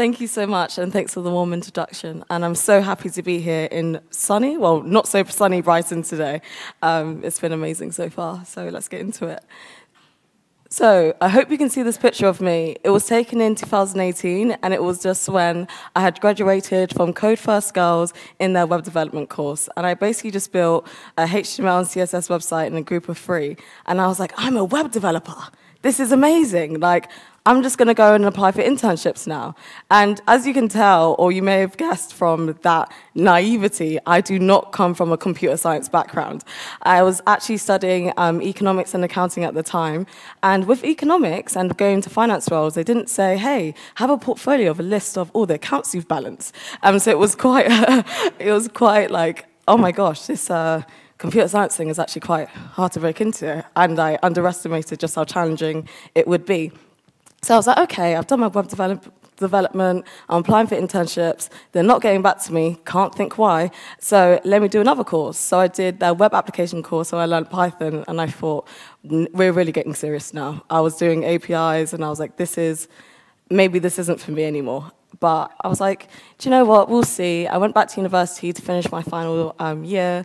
Thank you so much, and thanks for the warm introduction. And I'm so happy to be here in sunny, well, not so sunny Brighton today. Um, it's been amazing so far, so let's get into it. So, I hope you can see this picture of me. It was taken in 2018, and it was just when I had graduated from Code First Girls in their web development course. And I basically just built a HTML and CSS website in a group of three. And I was like, I'm a web developer. This is amazing. Like, I'm just going to go and apply for internships now. And as you can tell, or you may have guessed from that naivety, I do not come from a computer science background. I was actually studying um, economics and accounting at the time. And with economics and going to finance roles, they didn't say, hey, have a portfolio of a list of all the accounts you've balanced. Um, so it was quite, it was quite like, oh my gosh, this... Uh, computer science thing is actually quite hard to break into, and I underestimated just how challenging it would be. So I was like, okay, I've done my web develop development, I'm applying for internships, they're not getting back to me, can't think why, so let me do another course. So I did the web application course, so I learned Python, and I thought, we're really getting serious now. I was doing APIs, and I was like, this is, maybe this isn't for me anymore. But I was like, do you know what, we'll see. I went back to university to finish my final um, year,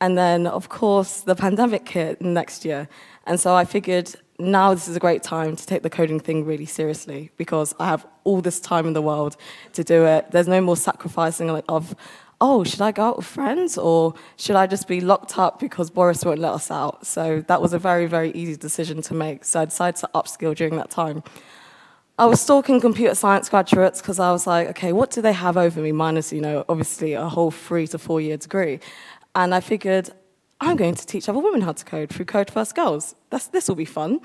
and then, of course, the pandemic hit next year. And so I figured now this is a great time to take the coding thing really seriously because I have all this time in the world to do it. There's no more sacrificing of, oh, should I go out with friends or should I just be locked up because Boris won't let us out? So that was a very, very easy decision to make. So I decided to upskill during that time. I was stalking computer science graduates because I was like, okay, what do they have over me? Minus, you know, obviously a whole three to four year degree. And I figured I'm going to teach other women how to code through Code First Girls. this will be fun.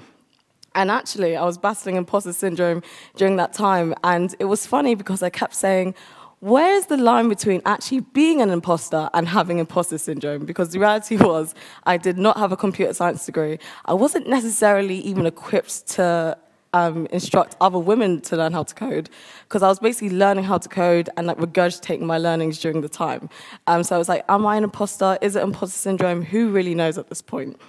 And actually, I was battling imposter syndrome during that time. And it was funny because I kept saying, where's the line between actually being an imposter and having imposter syndrome? Because the reality was, I did not have a computer science degree. I wasn't necessarily even equipped to um, instruct other women to learn how to code because I was basically learning how to code and like regurgitating my learnings during the time. Um, so I was like, am I an imposter? Is it imposter syndrome? Who really knows at this point?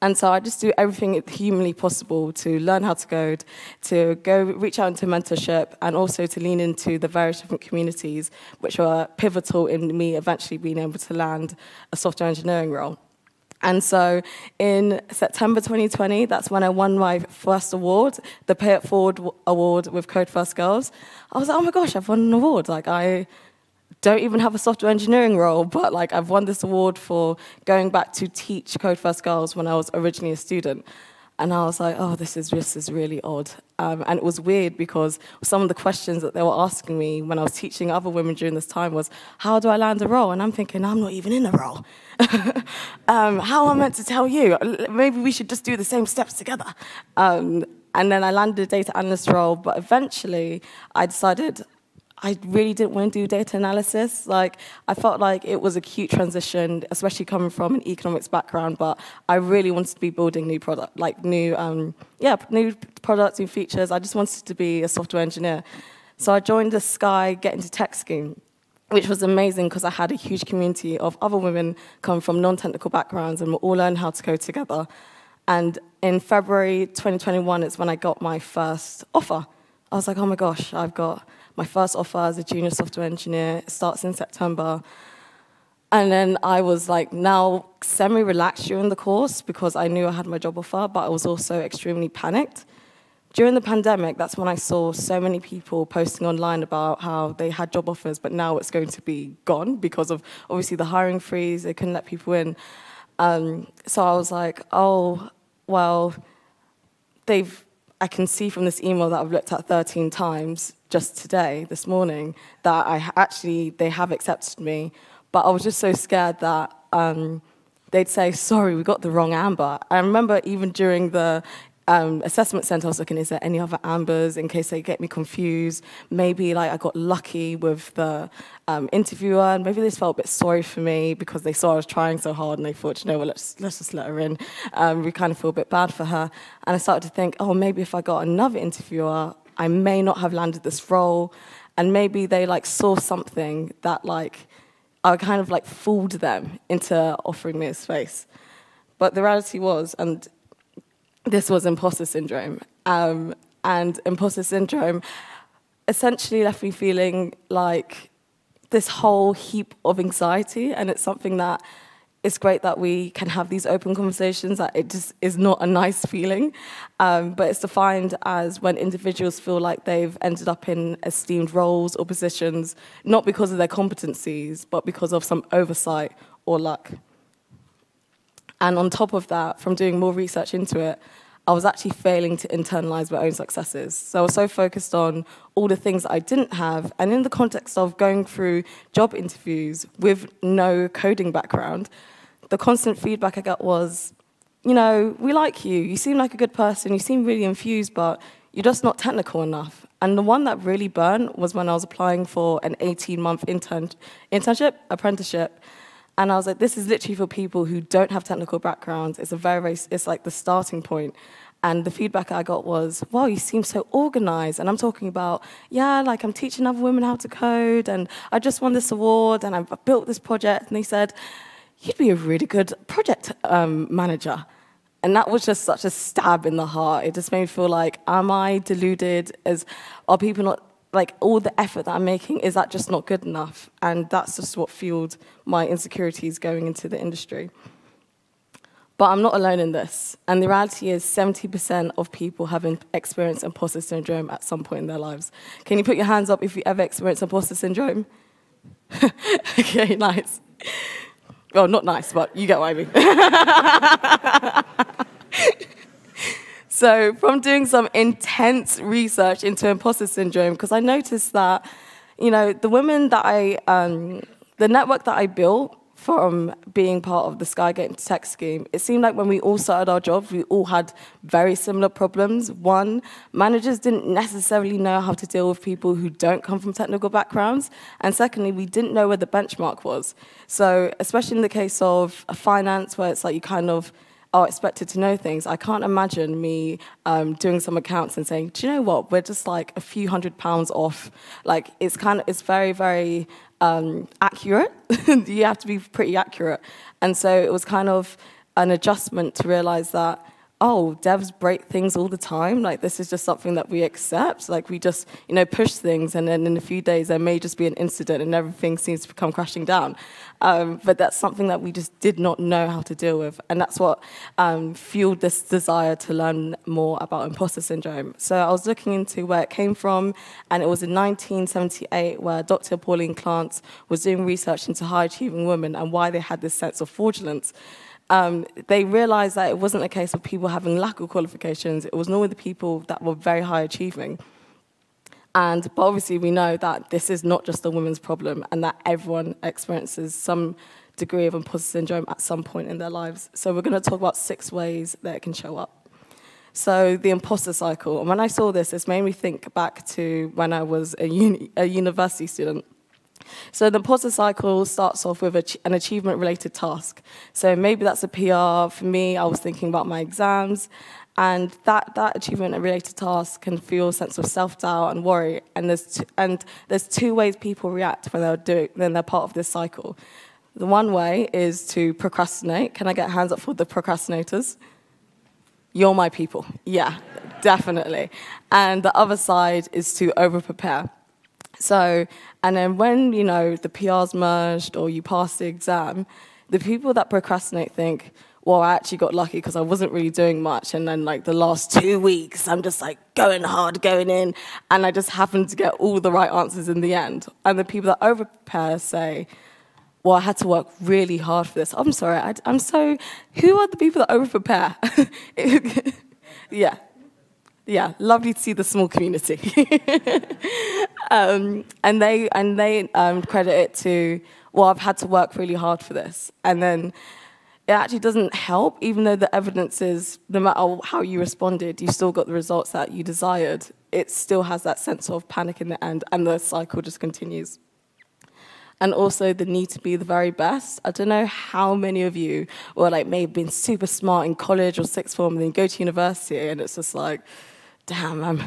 And so I just do everything humanly possible to learn how to code, to go reach out into mentorship, and also to lean into the various different communities, which were pivotal in me eventually being able to land a software engineering role. And so in September 2020, that's when I won my first award, the Pay It Forward Award with Code First Girls. I was like, oh my gosh, I've won an award. Like, I don't even have a software engineering role, but like, I've won this award for going back to teach Code First Girls when I was originally a student. And I was like, oh, this is, this is really odd. Um, and it was weird because some of the questions that they were asking me when I was teaching other women during this time was, how do I land a role? And I'm thinking, I'm not even in a role. um, how am I meant to tell you? Maybe we should just do the same steps together. Um, and then I landed a data analyst role, but eventually I decided I really didn't want to do data analysis. Like, I felt like it was a cute transition, especially coming from an economics background, but I really wanted to be building new product, like new, um, yeah, new products, new features. I just wanted to be a software engineer. So I joined the Sky Get Into Tech scheme, which was amazing because I had a huge community of other women come from non-technical backgrounds and we all learned how to code together. And in February 2021 it's when I got my first offer. I was like, oh my gosh, I've got my first offer as a junior software engineer. Starts in September. And then I was like now semi-relaxed during the course because I knew I had my job offer, but I was also extremely panicked. During the pandemic, that's when I saw so many people posting online about how they had job offers, but now it's going to be gone because of obviously the hiring freeze, they couldn't let people in. Um, so I was like, oh, well, they've, I can see from this email that I've looked at 13 times, just today, this morning, that I actually, they have accepted me. But I was just so scared that um, they'd say, sorry, we got the wrong Amber. I remember even during the um, assessment center, I was looking, is there any other Ambers in case they get me confused? Maybe like I got lucky with the um, interviewer, and maybe they felt a bit sorry for me because they saw I was trying so hard and they thought, you know, well, let's, let's just let her in. Um, we kind of feel a bit bad for her. And I started to think, oh, maybe if I got another interviewer, I may not have landed this role, and maybe they like saw something that like I kind of like fooled them into offering me a space. But the reality was, and this was imposter syndrome, um, and imposter syndrome essentially left me feeling like this whole heap of anxiety, and it's something that it's great that we can have these open conversations that it just is not a nice feeling um, but it's defined as when individuals feel like they've ended up in esteemed roles or positions not because of their competencies but because of some oversight or luck and on top of that from doing more research into it I was actually failing to internalize my own successes. So I was so focused on all the things that I didn't have. And in the context of going through job interviews with no coding background, the constant feedback I got was, you know, we like you. You seem like a good person. You seem really infused, but you're just not technical enough. And the one that really burned was when I was applying for an 18-month intern internship, apprenticeship. And I was like, this is literally for people who don't have technical backgrounds. It's a very, very, it's like the starting point. And the feedback I got was, wow, you seem so organized. And I'm talking about, yeah, like I'm teaching other women how to code, and I just won this award, and I've built this project. And they said, you'd be a really good project um, manager. And that was just such a stab in the heart. It just made me feel like, am I deluded? As are people not like all the effort that I'm making? Is that just not good enough? And that's just what fueled my insecurities going into the industry. But I'm not alone in this. And the reality is 70% of people have experienced imposter syndrome at some point in their lives. Can you put your hands up if you ever experienced imposter syndrome? okay, nice. Well, not nice, but you get what I mean. so, from doing some intense research into imposter syndrome, because I noticed that, you know, the women that I, um, the network that I built from being part of the Skygate Tech scheme, it seemed like when we all started our jobs, we all had very similar problems. One, managers didn't necessarily know how to deal with people who don't come from technical backgrounds. And secondly, we didn't know where the benchmark was. So, especially in the case of finance, where it's like you kind of are expected to know things. I can't imagine me um, doing some accounts and saying, do you know what, we're just like a few hundred pounds off. Like, it's kind of, it's very, very um, accurate. you have to be pretty accurate. And so it was kind of an adjustment to realize that oh, devs break things all the time. Like this is just something that we accept. Like we just, you know, push things, and then in a few days there may just be an incident, and everything seems to come crashing down. Um, but that's something that we just did not know how to deal with, and that's what um, fueled this desire to learn more about imposter syndrome. So I was looking into where it came from, and it was in 1978 where Dr. Pauline Clance was doing research into high achieving women and why they had this sense of fraudulence um, they realized that it wasn't a case of people having lack of qualifications, it was normally the people that were very high achieving. And but obviously we know that this is not just a women's problem and that everyone experiences some degree of imposter syndrome at some point in their lives. So we're going to talk about six ways that it can show up. So the imposter cycle. And when I saw this, this made me think back to when I was a, uni a university student. So the positive cycle starts off with an achievement-related task. So maybe that's a PR. For me, I was thinking about my exams, and that, that achievement-related task can feel a sense of self-doubt and worry. And there's, and there's two ways people react when they're, doing, when they're part of this cycle. The one way is to procrastinate. Can I get hands up for the procrastinators? You're my people. Yeah, definitely. And the other side is to over-prepare. So, and then when, you know, the PR's merged or you pass the exam, the people that procrastinate think, well, I actually got lucky because I wasn't really doing much. And then, like, the last two weeks, I'm just like going hard, going in. And I just happened to get all the right answers in the end. And the people that over prepare say, well, I had to work really hard for this. I'm sorry, I, am so. Who are the people that over prepare? yeah, yeah, lovely to see the small community. um, and they and they um, credit it to well, I've had to work really hard for this, and then it actually doesn't help, even though the evidence is no matter how you responded, you still got the results that you desired. It still has that sense of panic in the end, and the cycle just continues. And also the need to be the very best. I don't know how many of you were like maybe been super smart in college or sixth form, and then go to university, and it's just like damn, I'm,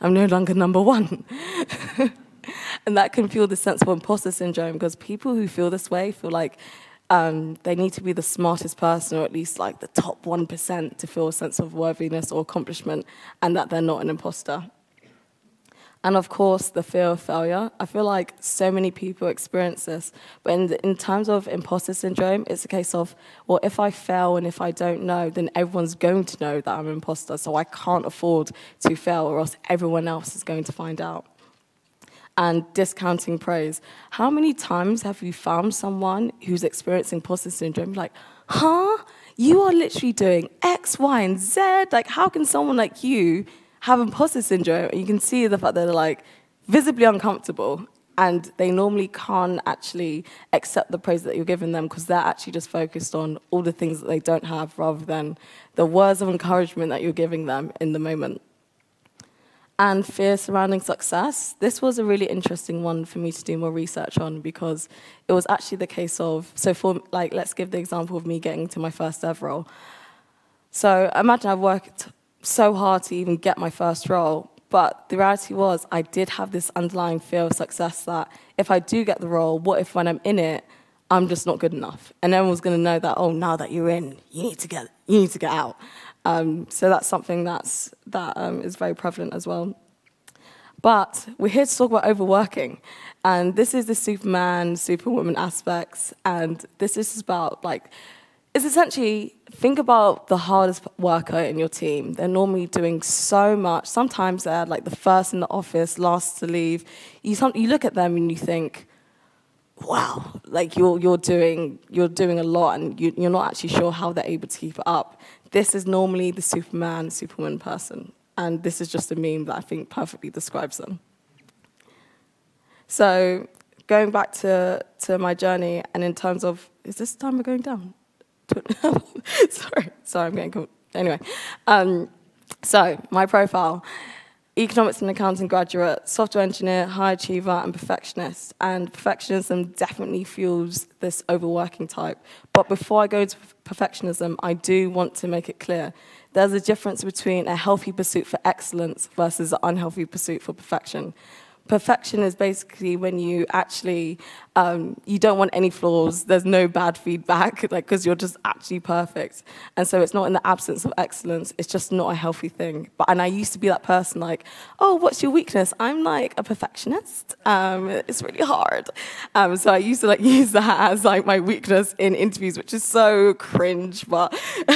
I'm no longer number one. and that can fuel the sense of imposter syndrome because people who feel this way feel like um, they need to be the smartest person or at least like the top 1% to feel a sense of worthiness or accomplishment and that they're not an imposter. And of course, the fear of failure. I feel like so many people experience this. But in, in terms of imposter syndrome, it's a case of, well, if I fail and if I don't know, then everyone's going to know that I'm an imposter. So I can't afford to fail, or else everyone else is going to find out. And discounting praise. How many times have you found someone who's experiencing imposter syndrome? Like, huh? You are literally doing X, Y, and Z. Like, how can someone like you have imposter syndrome, and you can see the fact that they're like visibly uncomfortable and they normally can't actually accept the praise that you're giving them because they're actually just focused on all the things that they don't have rather than the words of encouragement that you're giving them in the moment. And fear surrounding success. This was a really interesting one for me to do more research on because it was actually the case of, so for, like, let's give the example of me getting to my first ever role. So imagine I've worked so hard to even get my first role. But the reality was, I did have this underlying fear of success that if I do get the role, what if when I'm in it, I'm just not good enough? And everyone's going to know that, oh, now that you're in, you need to get, you need to get out. Um, so that's something that's, that um, is very prevalent as well. But we're here to talk about overworking. And this is the Superman, Superwoman aspects. And this is about like it's essentially think about the hardest worker in your team. They're normally doing so much. Sometimes they're like the first in the office, last to leave. You, you look at them and you think, wow, like you're, you're, doing, you're doing a lot and you, you're not actually sure how they're able to keep it up. This is normally the Superman, Superwoman person. And this is just a meme that I think perfectly describes them. So going back to, to my journey and in terms of, is this time we're going down? sorry, sorry, I'm getting caught. Anyway, um, so my profile economics and accounting graduate, software engineer, high achiever, and perfectionist. And perfectionism definitely fuels this overworking type. But before I go into perfectionism, I do want to make it clear there's a difference between a healthy pursuit for excellence versus an unhealthy pursuit for perfection perfection is basically when you actually um, you don't want any flaws. There's no bad feedback like because you're just actually perfect. And so it's not in the absence of excellence. It's just not a healthy thing. But and i used to be that person like oh what's your weakness? I'm like a perfectionist. Um, it's really hard. Um, so i used to like use that as like my weakness in interviews which is so cringe but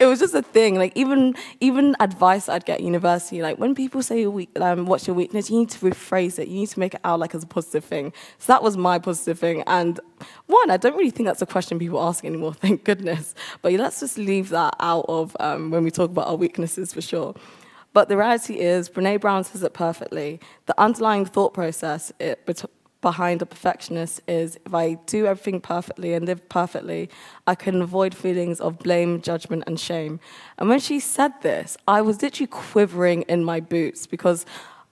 it was just a thing. Like even even advice i'd get at university like when people say weak, um, what's your weakness you need to rephrase it. You need to make it out like as a positive thing. So that was my positive thing. And one, I don't really think that's a question people ask anymore, thank goodness. But let's just leave that out of um, when we talk about our weaknesses for sure. But the reality is, Brene Brown says it perfectly. The underlying thought process it, behind a perfectionist is if I do everything perfectly and live perfectly, I can avoid feelings of blame, judgment, and shame. And when she said this, I was literally quivering in my boots because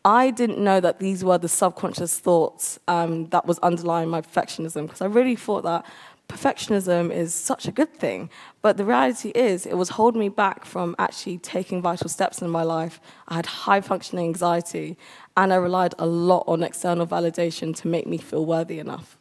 I didn't know that these were the subconscious thoughts um, that was underlying my perfectionism because I really thought that perfectionism is such a good thing. But the reality is, it was holding me back from actually taking vital steps in my life. I had high functioning anxiety, and I relied a lot on external validation to make me feel worthy enough.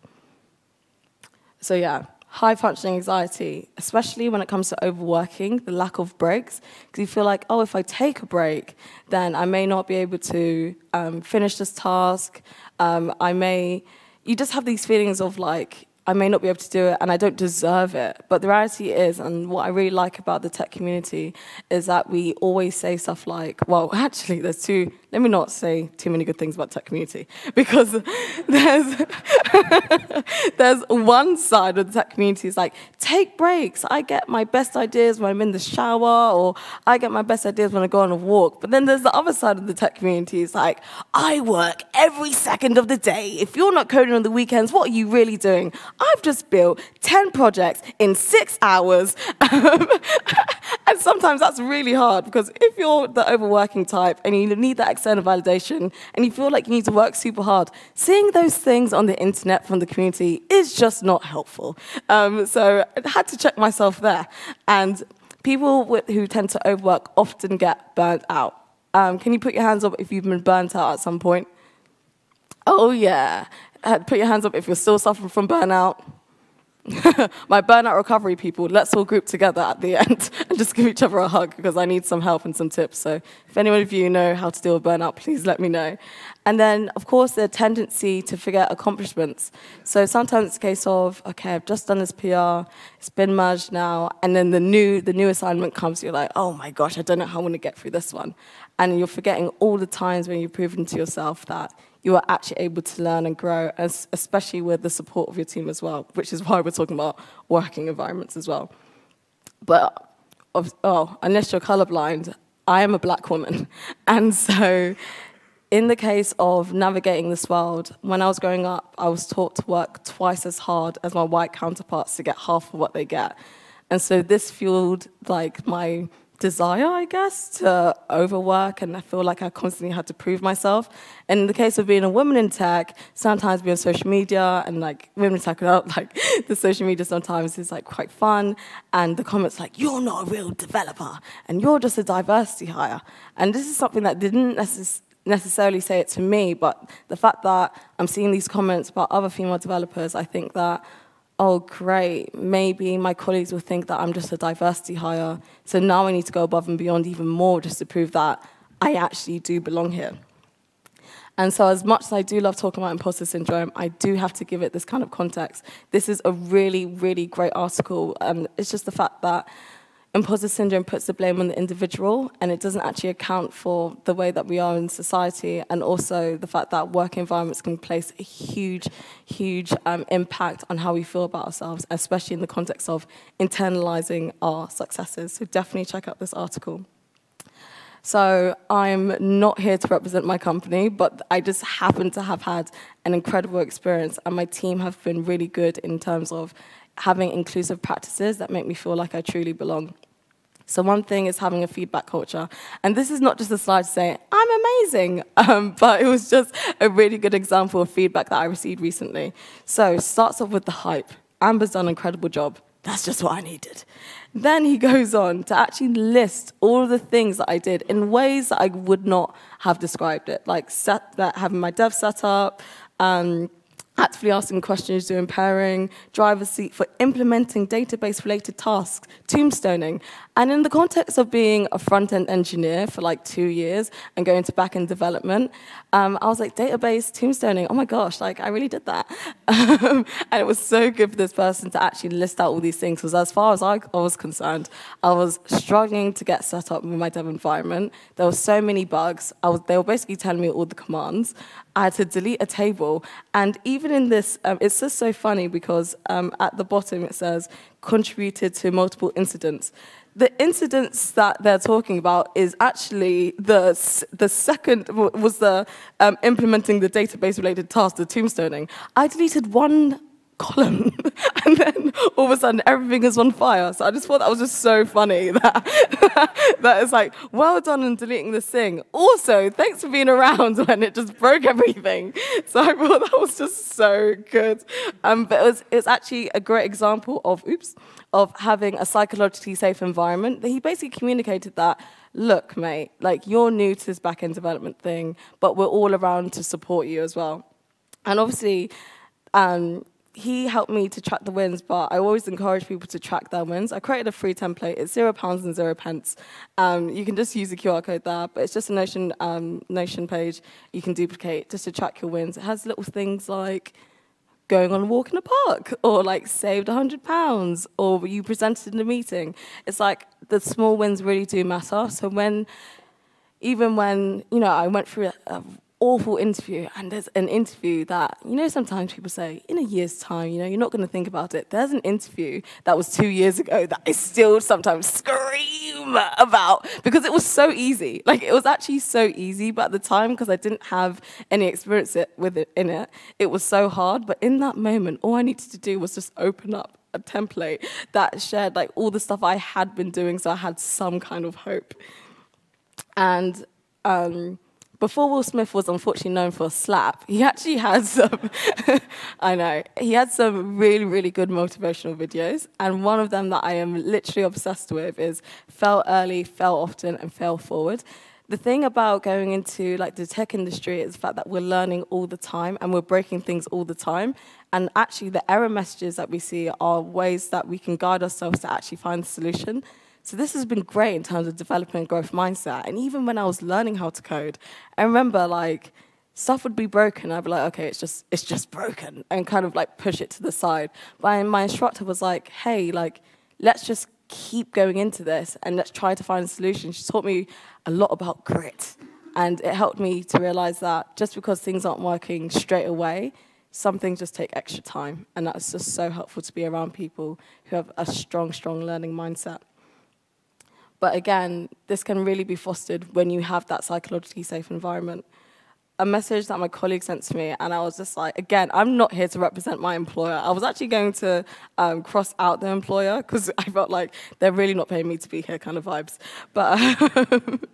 So, yeah, high functioning anxiety, especially when it comes to overworking, the lack of breaks, because you feel like, oh, if I take a break, then I may not be able to um, finish this task. Um, I may, you just have these feelings of like, I may not be able to do it and I don't deserve it. But the reality is, and what I really like about the tech community, is that we always say stuff like, well, actually, there's two, let me not say too many good things about tech community, because there's, there's one side of the tech community is like, take breaks. I get my best ideas when I'm in the shower, or I get my best ideas when I go on a walk. But then there's the other side of the tech community is like, I work every second of the day. If you're not coding on the weekends, what are you really doing? I've just built 10 projects in six hours. and sometimes that's really hard because if you're the overworking type and you need that external validation and you feel like you need to work super hard, seeing those things on the internet from the community is just not helpful. Um, so I had to check myself there. And people who tend to overwork often get burnt out. Um, can you put your hands up if you've been burnt out at some point? Oh, yeah. Uh, put your hands up if you're still suffering from burnout. my burnout recovery people, let's all group together at the end and just give each other a hug because I need some help and some tips. So if anyone of you know how to deal with burnout, please let me know. And then, of course, the tendency to forget accomplishments. So sometimes it's a case of, okay, I've just done this PR, it's been merged now, and then the new, the new assignment comes, you're like, oh my gosh, I don't know how I'm to get through this one. And you're forgetting all the times when you've proven to yourself that you are actually able to learn and grow, especially with the support of your team as well, which is why we're talking about working environments as well. But, oh, unless you're colorblind, I am a black woman. And so, in the case of navigating this world, when I was growing up, I was taught to work twice as hard as my white counterparts to get half of what they get. And so this fueled like my desire, I guess, to overwork, and I feel like I constantly had to prove myself. And in the case of being a woman in tech, sometimes being on social media and like women in tech, like the social media sometimes is like quite fun, and the comments like you're not a real developer and you're just a diversity hire. And this is something that didn't necess necessarily say it to me, but the fact that I'm seeing these comments about other female developers, I think that oh, great, maybe my colleagues will think that I'm just a diversity hire. So now I need to go above and beyond even more just to prove that I actually do belong here. And so as much as I do love talking about imposter syndrome, I do have to give it this kind of context. This is a really, really great article. And it's just the fact that imposter syndrome puts the blame on the individual and it doesn't actually account for the way that we are in society and also the fact that work environments can place a huge, huge um, impact on how we feel about ourselves, especially in the context of internalizing our successes. So definitely check out this article. So I'm not here to represent my company, but I just happen to have had an incredible experience and my team have been really good in terms of having inclusive practices that make me feel like I truly belong. So one thing is having a feedback culture. And this is not just a slide to say, I'm amazing, um, but it was just a really good example of feedback that I received recently. So starts off with the hype. Amber's done an incredible job. That's just what I needed. Then he goes on to actually list all of the things that I did in ways that I would not have described it, like set that having my dev set up, um, actively asking questions, doing pairing, driver's seat for implementing database-related tasks, tombstoning. And in the context of being a front-end engineer for like two years and going to back-end development, um, I was like, database, tombstoning, oh my gosh, like I really did that. and it was so good for this person to actually list out all these things, because as far as I was concerned, I was struggling to get set up with my dev environment. There were so many bugs. I Was, they were basically telling me all the commands. I had to delete a table. And even in this, um, it's just so funny because um, at the bottom it says, contributed to multiple incidents. The incidents that they're talking about is actually the, the second, was the um, implementing the database-related task, the tombstoning. I deleted one column. and then all of a sudden everything is on fire. So I just thought that was just so funny that, that it's like, well done in deleting this thing. Also, thanks for being around when it just broke everything. So I thought that was just so good. Um, but it was, it was actually a great example of, oops, of having a psychologically safe environment. He basically communicated that look, mate, like you're new to this back end development thing, but we're all around to support you as well. And obviously, um, he helped me to track the wins, but I always encourage people to track their wins. I created a free template. It's zero pounds and zero pence. Um, you can just use the QR code there, but it's just a Notion, um, Notion page you can duplicate just to track your wins. It has little things like going on a walk in a park or like saved 100 pounds or you presented in a meeting. It's like the small wins really do matter. So when, even when, you know, I went through a, a awful interview and there's an interview that you know sometimes people say in a year's time you know you're not going to think about it. There's an interview that was two years ago that i still sometimes scream about because it was so easy. Like it was actually so easy but at the time because i didn't have any experience with it in it it was so hard. But in that moment all i needed to do was just open up a template that shared like all the stuff i had been doing so i had some kind of hope. And um, before Will Smith was unfortunately known for a slap, he actually had some, I know, he had some really, really good motivational videos. And one of them that I am literally obsessed with is fail early, fail often, and fail forward. the thing about going into like the tech industry is the fact that we're learning all the time and we're breaking things all the time. And actually, the error messages that we see are ways that we can guide ourselves to actually find the solution. So this has been great in terms of developing a growth mindset. And even when I was learning how to code, I remember like stuff would be broken. I'd be like, okay, it's just it's just broken, and kind of like push it to the side. But my instructor was like, hey, like let's just keep going into this and let's try to find a solution. She taught me a lot about grit. And it helped me to realize that just because things aren't working straight away, some things just take extra time. And that's just so helpful to be around people who have a strong, strong learning mindset. But again, this can really be fostered when you have that psychologically safe environment a message that my colleague sent to me, and I was just like, again, I'm not here to represent my employer. I was actually going to um, cross out the employer because I felt like they're really not paying me to be here, kind of vibes. But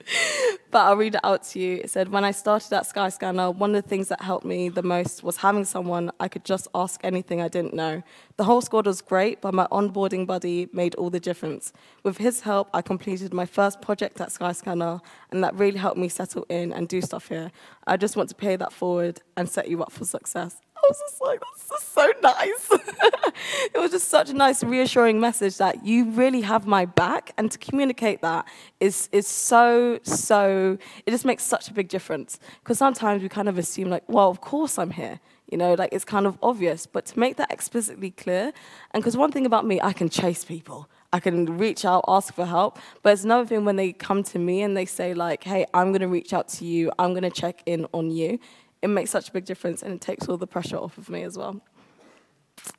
but I'll read it out to you. It said, when I started at Skyscanner, one of the things that helped me the most was having someone I could just ask anything I didn't know. The whole squad was great, but my onboarding buddy made all the difference. With his help, I completed my first project at Skyscanner, and that really helped me settle in and do stuff here. I just want to pay that forward and set you up for success. I was just like, that's just so nice. it was just such a nice, reassuring message that you really have my back, and to communicate that is is so so. It just makes such a big difference because sometimes we kind of assume like, well, of course I'm here. You know, like it's kind of obvious, but to make that explicitly clear, and because one thing about me, I can chase people. I can reach out, ask for help, but it's another thing when they come to me and they say like, "Hey, I'm going to reach out to you. I'm going to check in on you." It makes such a big difference, and it takes all the pressure off of me as well.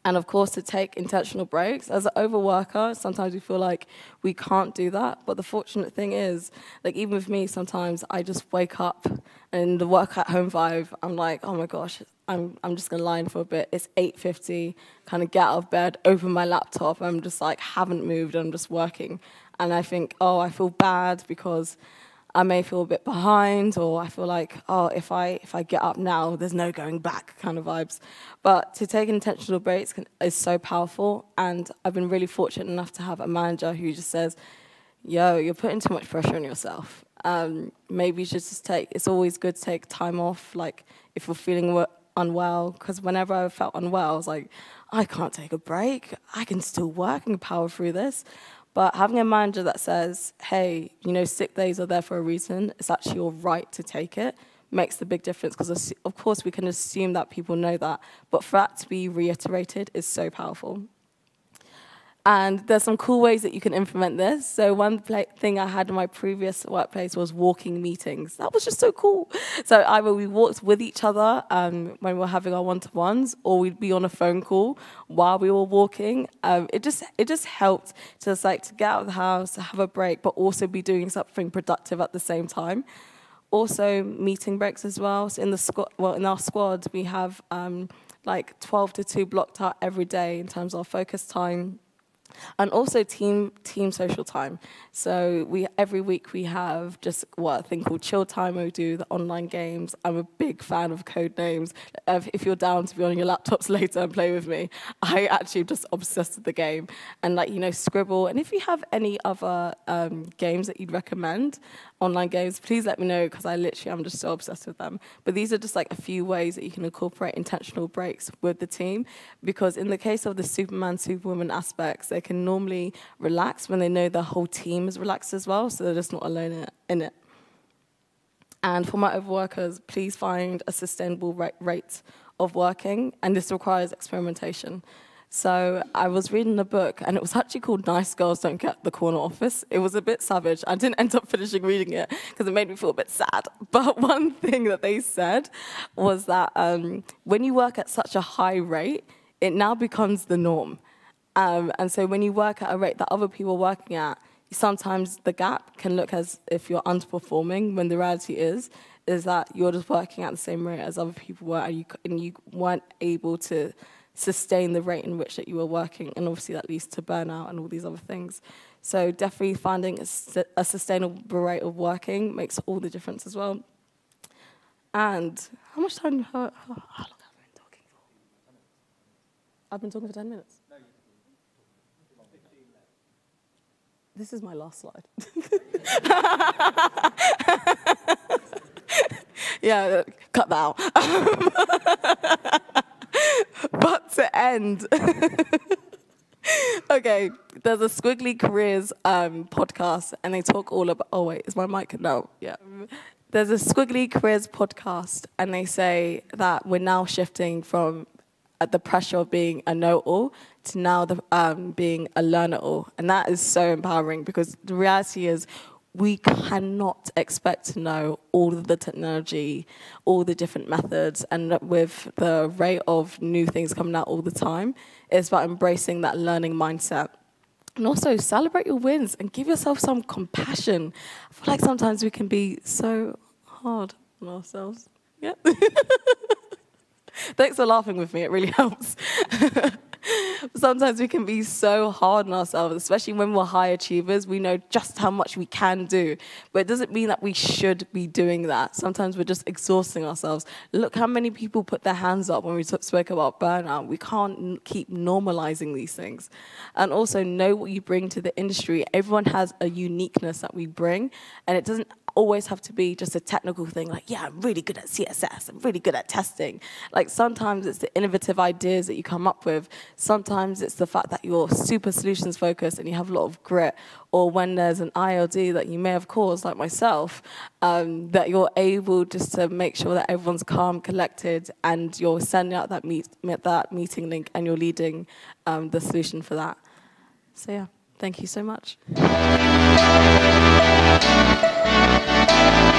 And of course, to take intentional breaks. As an overworker, sometimes we feel like we can't do that. But the fortunate thing is, like even with me, sometimes I just wake up and the work at home vibe, I'm like, oh my gosh, I'm, I'm just gonna lie in for a bit. It's 8.50, kind of get out of bed, open my laptop, I'm just like, haven't moved, I'm just working. And I think, oh, I feel bad because I may feel a bit behind, or I feel like, oh, if I if I get up now, there's no going back, kind of vibes. But to take intentional breaks can, is so powerful, and I've been really fortunate enough to have a manager who just says, "Yo, you're putting too much pressure on yourself. Um, maybe you should just take. It's always good to take time off. Like if you're feeling unwell, because whenever I felt unwell, I was like, I can't take a break. I can still work and power through this. But having a manager that says, hey, you know, sick days are there for a reason, it's actually your right to take it, makes the big difference because, of course, we can assume that people know that. But for that to be reiterated is so powerful. And there's some cool ways that you can implement this. So one thing I had in my previous workplace was walking meetings. That was just so cool. So either we walked with each other um, when we were having our one-to-ones, or we'd be on a phone call while we were walking. Um, it just it just helped to just like to get out of the house, to have a break, but also be doing something productive at the same time. Also meeting breaks as well. So in the squad, well in our squad we have um, like 12 to 2 blocked out every day in terms of our focus time and also team team social time. So we every week we have just what a thing called chill time we do the online games. I'm a big fan of Codenames. If you're down to be on your laptops later and play with me, I actually just obsessed with the game and like you know Scribble. And if you have any other um, games that you'd recommend, online games, please let me know because I literally I'm just so obsessed with them. But these are just like a few ways that you can incorporate intentional breaks with the team because in the case of the Superman, Superwoman aspects, they can normally relax when they know the whole team is relaxed as well, so they're just not alone in it. In it. And for my overworkers, please find a sustainable rate of working, and this requires experimentation. So I was reading a book, and it was actually called Nice Girls Don't Get the Corner Office. It was a bit savage. I didn't end up finishing reading it because it made me feel a bit sad. But one thing that they said was that um, when you work at such a high rate, it now becomes the norm. Um, and so when you work at a rate that other people are working at, sometimes the gap can look as if you're underperforming when the reality is is that you're just working at the same rate as other people were and you, and you weren't able to sustain the rate in which that you were working, and obviously that leads to burnout and all these other things. So definitely finding a, a sustainable rate of working makes all the difference as well. And how much time, how, how, long have I been talking for? I've been talking for 10 minutes. This is my last slide. yeah, cut that out. but to end, okay, there's a Squiggly Careers um, podcast, and they talk all about. Oh wait, is my mic no? Yeah. There's a Squiggly Careers podcast, and they say that we're now shifting from uh, the pressure of being a know-all to now the, um, being a learner-all, and that is so empowering because the reality is we cannot expect to know all of the technology, all the different methods, and with the rate of new things coming out all the time, it's about embracing that learning mindset. And also celebrate your wins and give yourself some compassion. I feel like sometimes we can be so hard on ourselves. Yeah. Thanks for laughing with me, it really helps. Sometimes we can be so hard on ourselves, especially when we're high achievers. We know just how much we can do, but it doesn't mean that we should be doing that. Sometimes we're just exhausting ourselves. Look how many people put their hands up when we spoke about burnout. We can't keep normalizing these things. And also know what you bring to the industry. Everyone has a uniqueness that we bring, and it doesn't always have to be just a technical thing like, yeah, I'm really good at CSS, I'm really good at testing. Like sometimes it's the innovative ideas that you come up with. Sometimes it's the fact that you're super solutions focused and you have a lot of grit. Or when there's an ILD that you may have caused, like myself, um, that you're able just to make sure that everyone's calm, collected, and you're sending out that, meet, that meeting link and you're leading um, the solution for that. So yeah, thank you so much. Thank you.